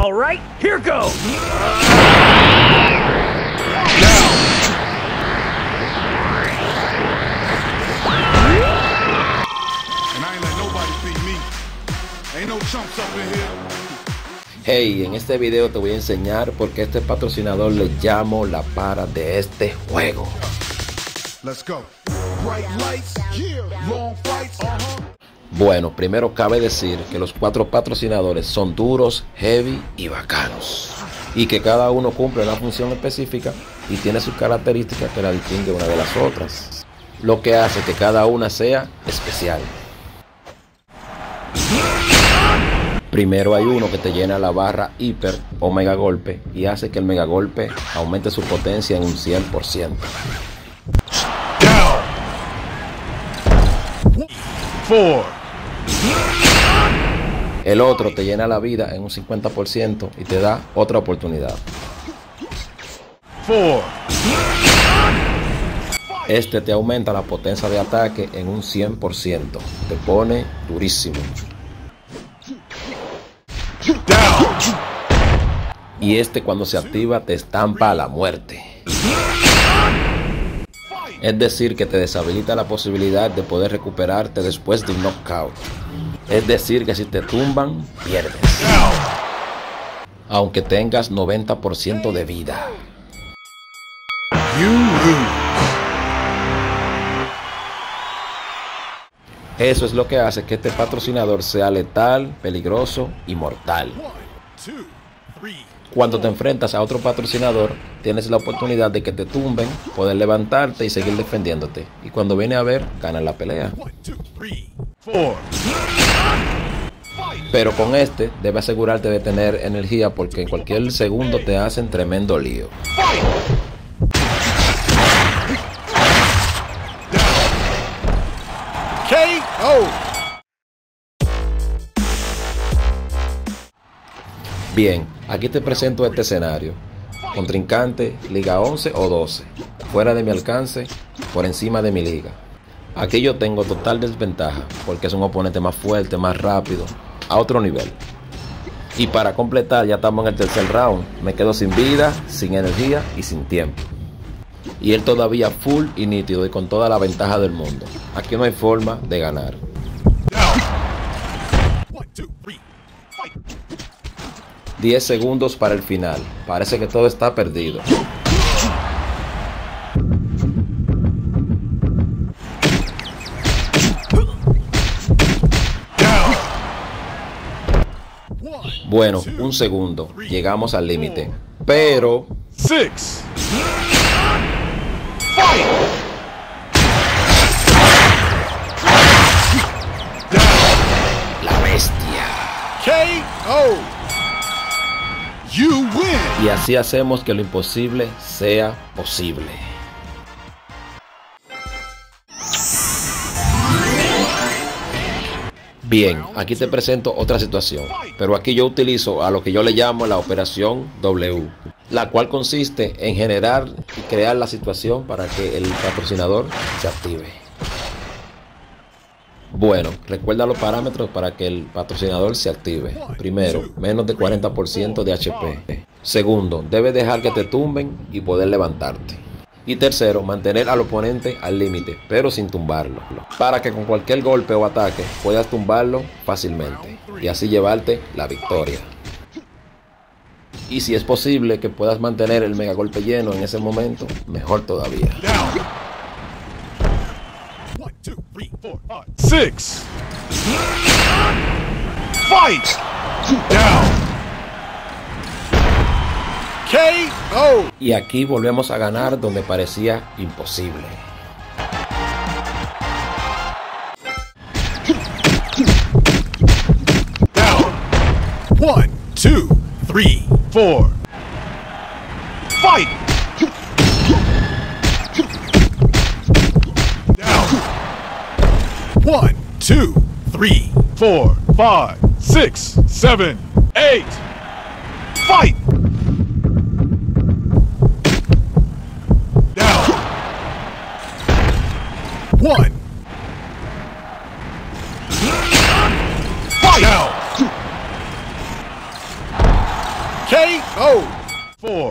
All right, here goes. And I ain't let nobody beat me. Ain't no chumps up in here. Hey, en este video te voy a enseñar por qué este patrocinador le llamo la para de este juego. Let's go. Bright lights, yeah. Long fights, uh-huh. Bueno, primero cabe decir que los cuatro patrocinadores son duros, heavy y bacanos. Y que cada uno cumple una función específica y tiene sus características que la distingue una de las otras. Lo que hace que cada una sea especial. Primero hay uno que te llena la barra hiper o mega golpe y hace que el mega golpe aumente su potencia en un 100%. Down. Four. El otro te llena la vida en un 50% y te da otra oportunidad. Este te aumenta la potencia de ataque en un 100%. Te pone durísimo. Y este cuando se activa te estampa a la muerte. Es decir, que te deshabilita la posibilidad de poder recuperarte después de un knockout. Es decir, que si te tumban, pierdes. Aunque tengas 90% de vida. Eso es lo que hace que este patrocinador sea letal, peligroso y mortal. One, two, three. Cuando te enfrentas a otro patrocinador, tienes la oportunidad de que te tumben, poder levantarte y seguir defendiéndote. Y cuando viene a ver, ganas la pelea. Pero con este, debes asegurarte de tener energía porque en cualquier segundo te hacen tremendo lío. K.O. Bien, aquí te presento este escenario. Contrincante, liga 11 o 12. Fuera de mi alcance, por encima de mi liga. Aquí yo tengo total desventaja porque es un oponente más fuerte, más rápido, a otro nivel. Y para completar, ya estamos en el tercer round. Me quedo sin vida, sin energía y sin tiempo. Y él todavía full y nítido y con toda la ventaja del mundo. Aquí no hay forma de ganar. 10 segundos para el final. Parece que todo está perdido. Bueno, un segundo. Llegamos al límite. Pero Six. La bestia. K.O. Y así hacemos que lo imposible sea posible. Bien, aquí te presento otra situación, pero aquí yo utilizo a lo que yo le llamo la operación W, la cual consiste en generar y crear la situación para que el patrocinador se active. Bueno, recuerda los parámetros para que el patrocinador se active. Primero, menos de 40% de HP. Segundo, debes dejar que te tumben y poder levantarte. Y tercero, mantener al oponente al límite, pero sin tumbarlo. Para que con cualquier golpe o ataque puedas tumbarlo fácilmente y así llevarte la victoria. Y si es posible que puedas mantener el mega golpe lleno en ese momento, mejor todavía. Down. One, two, three, four, five, six. Fight. Down. K.O. Y aquí volvemos a ganar donde parecía imposible. Down. One, two, three, four. One, two, three, four, five, six, seven, eight. Fight. Down. One. Fight. Down. KO. Four.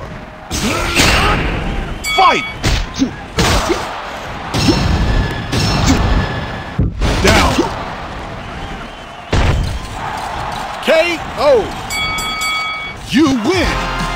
Fight. KO. You win.